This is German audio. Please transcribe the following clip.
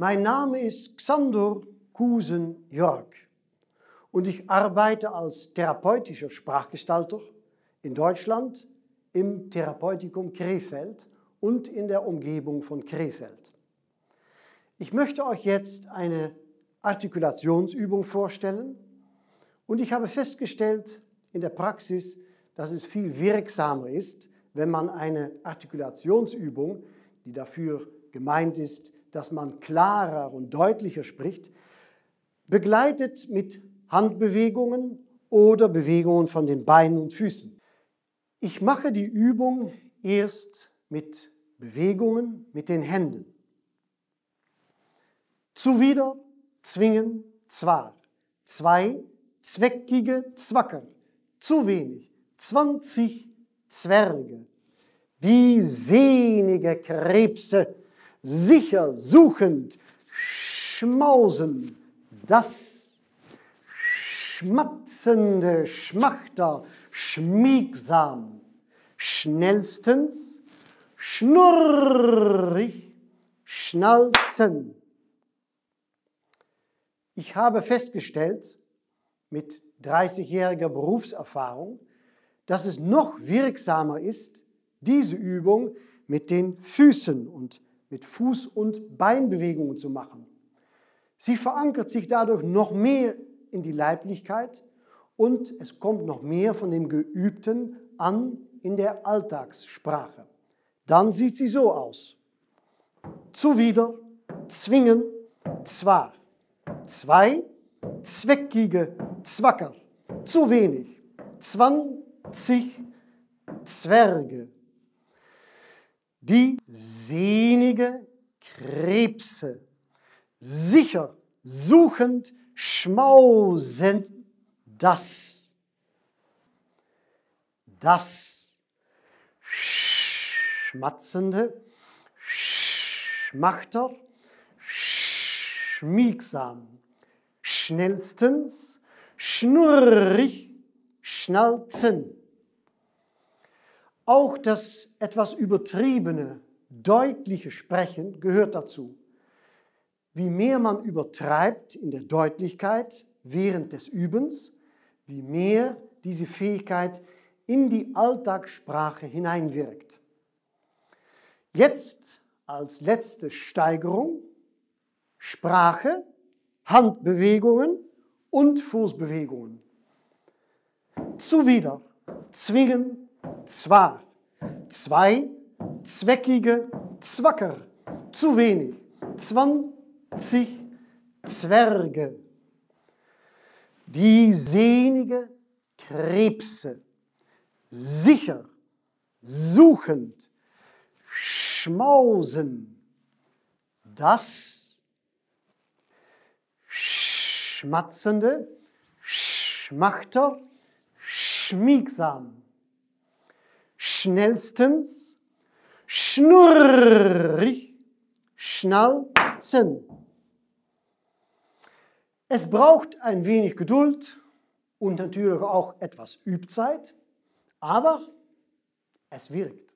Mein Name ist Xander Kusen-Jörg und ich arbeite als therapeutischer Sprachgestalter in Deutschland im Therapeutikum Krefeld und in der Umgebung von Krefeld. Ich möchte euch jetzt eine Artikulationsübung vorstellen und ich habe festgestellt in der Praxis, dass es viel wirksamer ist, wenn man eine Artikulationsübung, die dafür gemeint ist, dass man klarer und deutlicher spricht, begleitet mit Handbewegungen oder Bewegungen von den Beinen und Füßen. Ich mache die Übung erst mit Bewegungen mit den Händen. Zuwider, zwingen, zwar. Zwei, zweckige Zwacker. Zu wenig. Zwanzig Zwerge. Die sehnige Krebse, sicher suchend, schmausen. Das schmatzende Schmachter, schmiegsam. Schnellstens, schnurrig, schnalzen. Ich habe festgestellt, mit 30-jähriger Berufserfahrung, dass es noch wirksamer ist, diese Übung mit den Füßen und mit Fuß- und Beinbewegungen zu machen. Sie verankert sich dadurch noch mehr in die Leiblichkeit und es kommt noch mehr von dem Geübten an in der Alltagssprache. Dann sieht sie so aus. Zuwider, zwingen, zwar. Zwei, zweckige Zwacker. Zu wenig. Zwanzig Zwerge. Die sehnige Krebse. Sicher, suchend, schmausend das. Das schmatzende, schmachter, schmiegsam, schnellstens, schnurrig, schnalzen. Auch das etwas übertriebene, deutliche Sprechen gehört dazu. Wie mehr man übertreibt in der Deutlichkeit während des Übens, wie mehr diese Fähigkeit in die Alltagssprache hineinwirkt. Jetzt als letzte Steigerung Sprache, Handbewegungen und Fußbewegungen. Zuwider, zwingen, zwar, zwei, zweckige, zwacker, zu wenig, zwanzig Zwerge. Die sehnige Krebse, sicher, suchend, schmausen, das schmatzende, schmachter, schmiegsam, schnellstens, schnurrig, schnalzen. Es braucht ein wenig Geduld und natürlich auch etwas Übzeit, aber es wirkt.